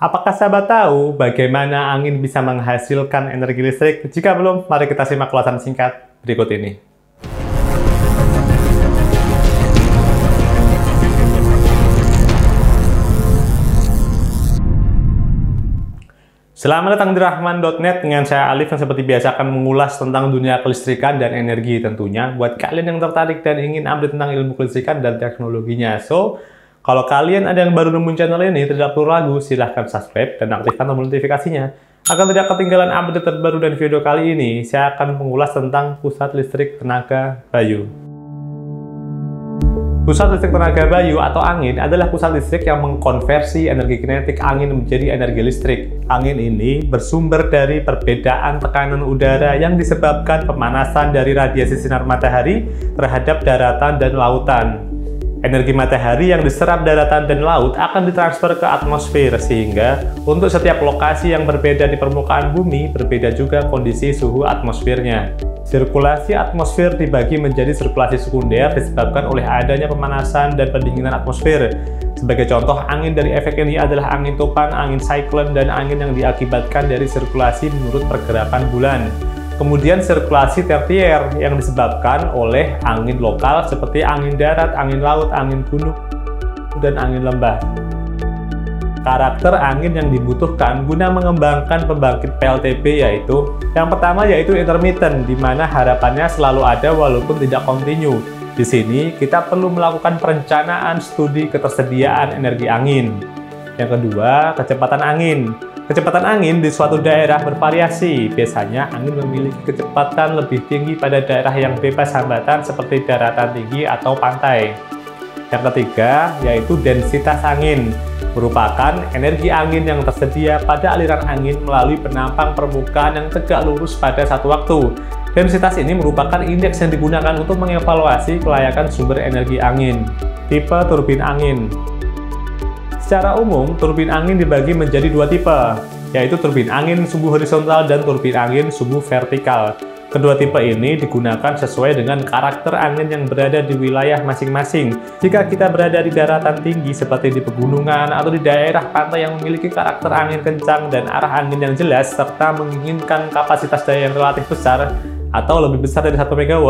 Apakah sahabat tahu bagaimana angin bisa menghasilkan energi listrik? Jika belum, mari kita simak ulasan singkat berikut ini. Selamat datang di Rahman.net dengan saya Alif yang seperti biasa akan mengulas tentang dunia kelistrikan dan energi tentunya buat kalian yang tertarik dan ingin update tentang ilmu kelistrikan dan teknologinya. So, kalau kalian ada yang baru nemuin channel ini, tidak perlu ragu, silahkan subscribe dan aktifkan tombol notifikasinya. Agar tidak ketinggalan update terbaru dan video kali ini, saya akan mengulas tentang pusat listrik tenaga Bayu. Pusat listrik tenaga bayu atau angin adalah pusat listrik yang mengkonversi energi kinetik angin menjadi energi listrik. Angin ini bersumber dari perbedaan tekanan udara yang disebabkan pemanasan dari radiasi sinar matahari terhadap daratan dan lautan. Energi matahari yang diserap daratan dan laut akan ditransfer ke atmosfer sehingga untuk setiap lokasi yang berbeda di permukaan bumi berbeda juga kondisi suhu atmosfernya. Sirkulasi atmosfer dibagi menjadi sirkulasi sekunder disebabkan oleh adanya pemanasan dan pendinginan atmosfer. Sebagai contoh, angin dari efek ini adalah angin topan, angin cyclone, dan angin yang diakibatkan dari sirkulasi menurut pergerakan bulan. Kemudian sirkulasi tertier yang disebabkan oleh angin lokal seperti angin darat, angin laut, angin gunung, dan angin lembah karakter angin yang dibutuhkan guna mengembangkan pembangkit PLTB yaitu yang pertama yaitu intermittent di mana harapannya selalu ada walaupun tidak kontinu. Di sini kita perlu melakukan perencanaan studi ketersediaan energi angin. Yang kedua, kecepatan angin. Kecepatan angin di suatu daerah bervariasi. Biasanya angin memiliki kecepatan lebih tinggi pada daerah yang bebas hambatan seperti daratan tinggi atau pantai. Yang ketiga, yaitu densitas angin merupakan energi angin yang tersedia pada aliran angin melalui penampang permukaan yang tegak lurus pada satu waktu. Densitas ini merupakan indeks yang digunakan untuk mengevaluasi kelayakan sumber energi angin. Tipe turbin angin Secara umum, turbin angin dibagi menjadi dua tipe, yaitu turbin angin sumbu horizontal dan turbin angin sumbu vertikal. Kedua tipe ini digunakan sesuai dengan karakter angin yang berada di wilayah masing-masing. Jika kita berada di daratan tinggi seperti di pegunungan atau di daerah pantai yang memiliki karakter angin kencang dan arah angin yang jelas serta menginginkan kapasitas daya yang relatif besar, atau lebih besar dari 1 MW,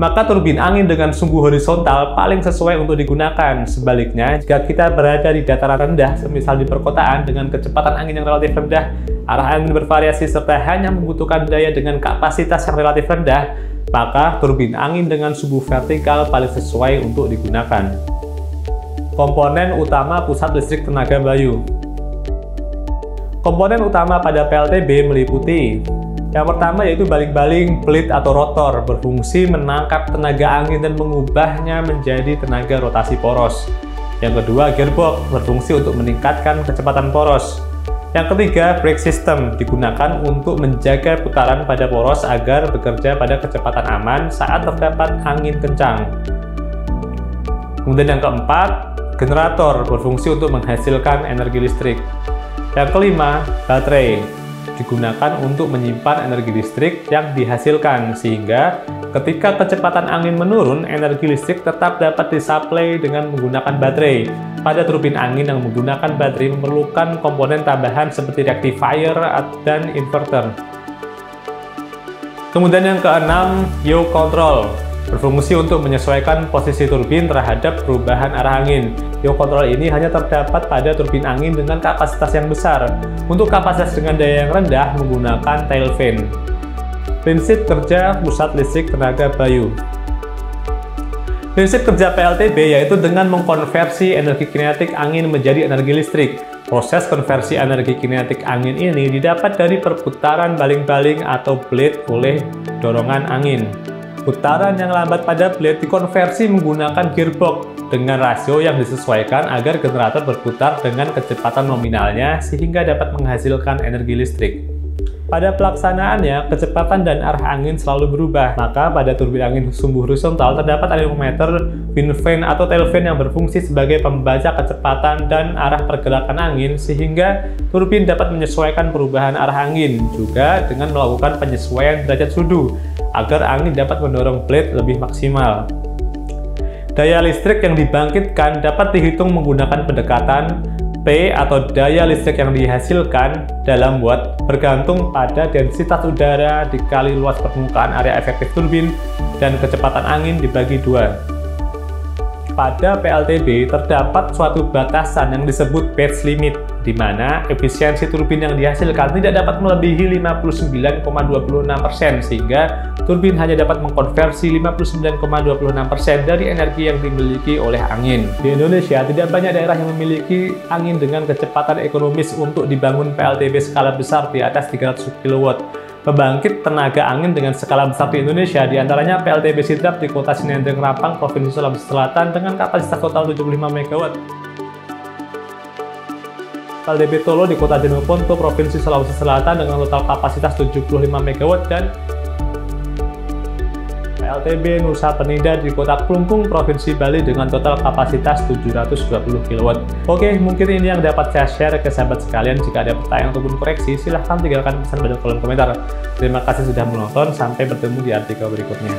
maka turbin angin dengan sumbu horizontal paling sesuai untuk digunakan. Sebaliknya, jika kita berada di dataran rendah, semisal di perkotaan dengan kecepatan angin yang relatif rendah, arah angin bervariasi serta hanya membutuhkan daya dengan kapasitas yang relatif rendah, maka turbin angin dengan sumbu vertikal paling sesuai untuk digunakan. Komponen utama pusat listrik tenaga bayu Komponen utama pada PLTB meliputi yang pertama yaitu baling-baling pelit atau rotor berfungsi menangkap tenaga angin dan mengubahnya menjadi tenaga rotasi poros. Yang kedua, gearbox berfungsi untuk meningkatkan kecepatan poros. Yang ketiga, brake system digunakan untuk menjaga putaran pada poros agar bekerja pada kecepatan aman saat terdapat angin kencang. Kemudian yang keempat, generator berfungsi untuk menghasilkan energi listrik. Yang kelima, baterai digunakan untuk menyimpan energi listrik yang dihasilkan sehingga ketika kecepatan angin menurun, energi listrik tetap dapat disuplai dengan menggunakan baterai. Pada turbin angin yang menggunakan baterai memerlukan komponen tambahan seperti rectifier dan inverter. Kemudian yang keenam, yaw control berfungsi untuk menyesuaikan posisi turbin terhadap perubahan arah angin. Yaw control ini hanya terdapat pada turbin angin dengan kapasitas yang besar. Untuk kapasitas dengan daya yang rendah menggunakan tail fan. Prinsip kerja pusat listrik tenaga bayu Prinsip kerja PLTB yaitu dengan mengkonversi energi kinetik angin menjadi energi listrik. Proses konversi energi kinetik angin ini didapat dari perputaran baling-baling atau blade oleh dorongan angin. Putaran yang lambat pada blade dikonversi menggunakan gearbox dengan rasio yang disesuaikan agar generator berputar dengan kecepatan nominalnya sehingga dapat menghasilkan energi listrik. Pada pelaksanaannya, kecepatan dan arah angin selalu berubah. Maka pada turbin angin sumbu horizontal terdapat anemometer, wind fan atau tail fan yang berfungsi sebagai pembaca kecepatan dan arah pergerakan angin sehingga turbin dapat menyesuaikan perubahan arah angin juga dengan melakukan penyesuaian derajat sudu agar angin dapat mendorong blade lebih maksimal. Daya listrik yang dibangkitkan dapat dihitung menggunakan pendekatan P atau daya listrik yang dihasilkan dalam watt bergantung pada densitas udara dikali luas permukaan area efektif turbin dan kecepatan angin dibagi dua. Pada PLTB terdapat suatu batasan yang disebut batch limit, di mana efisiensi turbin yang dihasilkan tidak dapat melebihi 59,26% sehingga turbin hanya dapat mengkonversi 59,26% dari energi yang dimiliki oleh angin. Di Indonesia, tidak banyak daerah yang memiliki angin dengan kecepatan ekonomis untuk dibangun PLTB skala besar di atas 300 kW pembangkit tenaga angin dengan skala besar di Indonesia, di antaranya PLTB Sidrap di kota Sinendeng Rapang, Provinsi Sulawesi Selatan dengan kapasitas total 75 MW. PLTB Tolo di kota Jeneponto, Provinsi Sulawesi Selatan dengan total kapasitas 75 MW dan LTB Nusa Penida di Kota Klungkung, Provinsi Bali dengan total kapasitas 720 kW. Oke, mungkin ini yang dapat saya share ke sahabat sekalian. Jika ada pertanyaan ataupun koreksi, silahkan tinggalkan pesan pada kolom komentar. Terima kasih sudah menonton, sampai bertemu di artikel berikutnya.